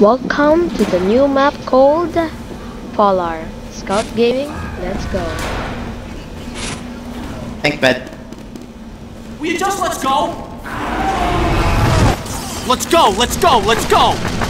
Welcome to the new map called Polar. Scout Gaming, let's go. Thanks, bud. Will you just let's go? Let's go, let's go, let's go!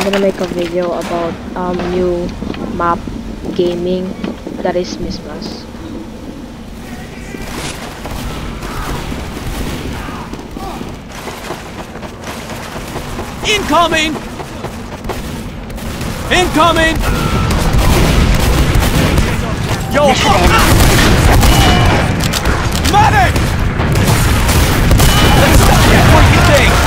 I'm gonna make a video about um new map gaming that is Mismas. Incoming! Incoming! Yo! Medic! Let's stop that freaking thing! Medic!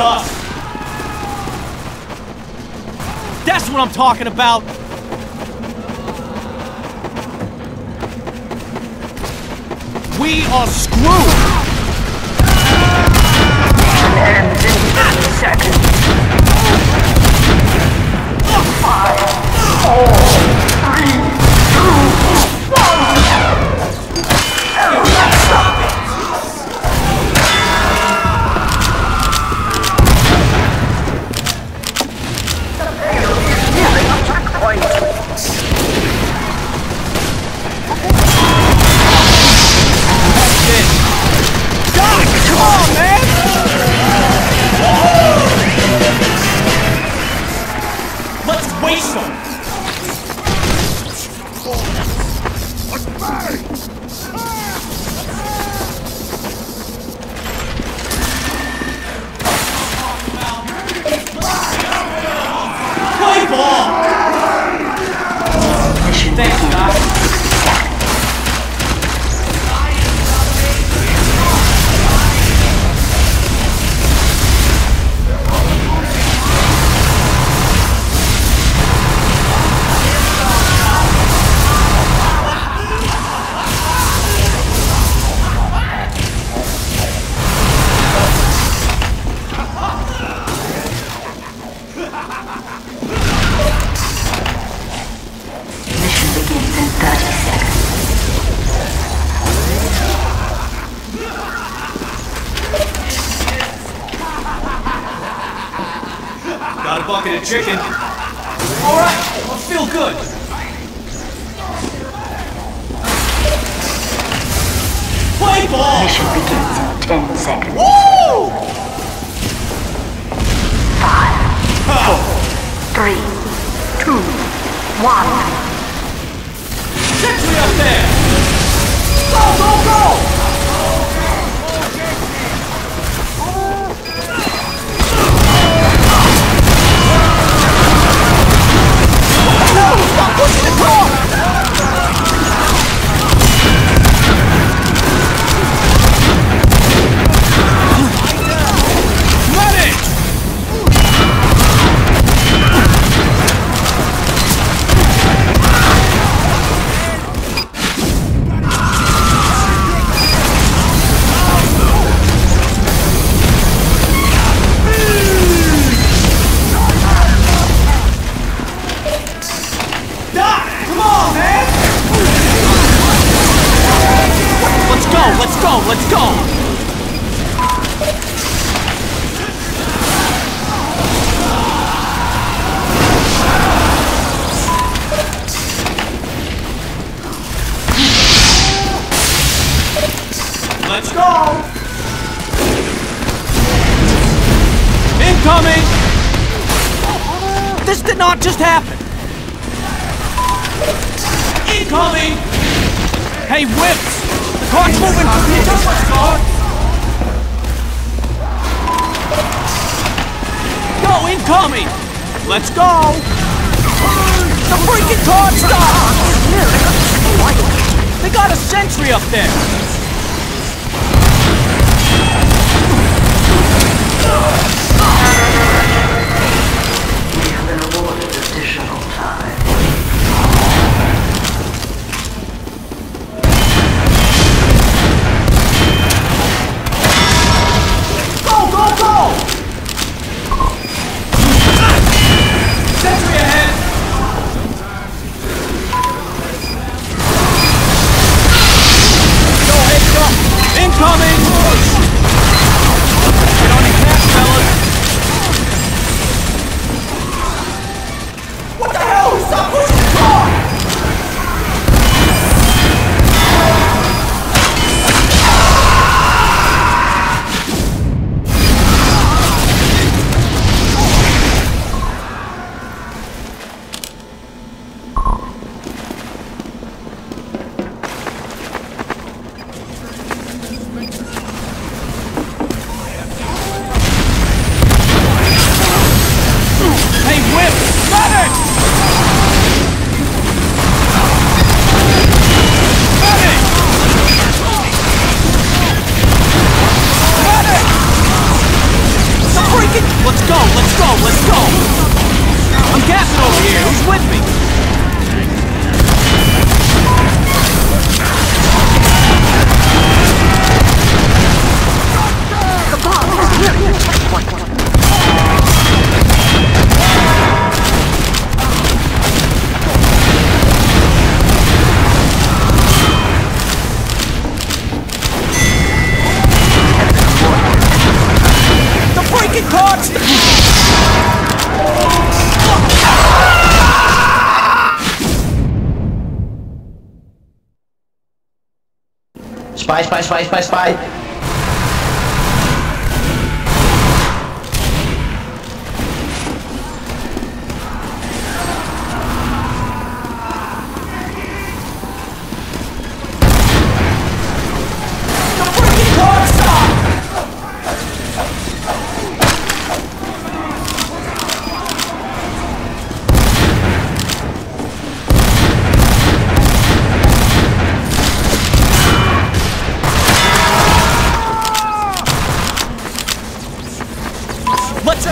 Dust! That's what I'm talking about! We are screwed! Ends in 30 seconds. Oh. Shit. Got a bucket of chicken. Alright, I feel good. Play ball! Mission begins in 10 seconds. Woo! Three, two, one. Sentry up there! Go, go, go! Let's go! Incoming! This did not just happen! Incoming! Hey, whips! The car's moving! Almost gone! Go, incoming! Let's go! The freaking car stopped! They got a sentry up there! Spy, spy, spy, spy, spy.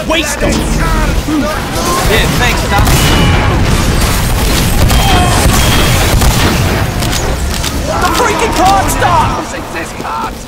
Waste them! Yeah, thanks, Doc. The freaking car stopped! Card.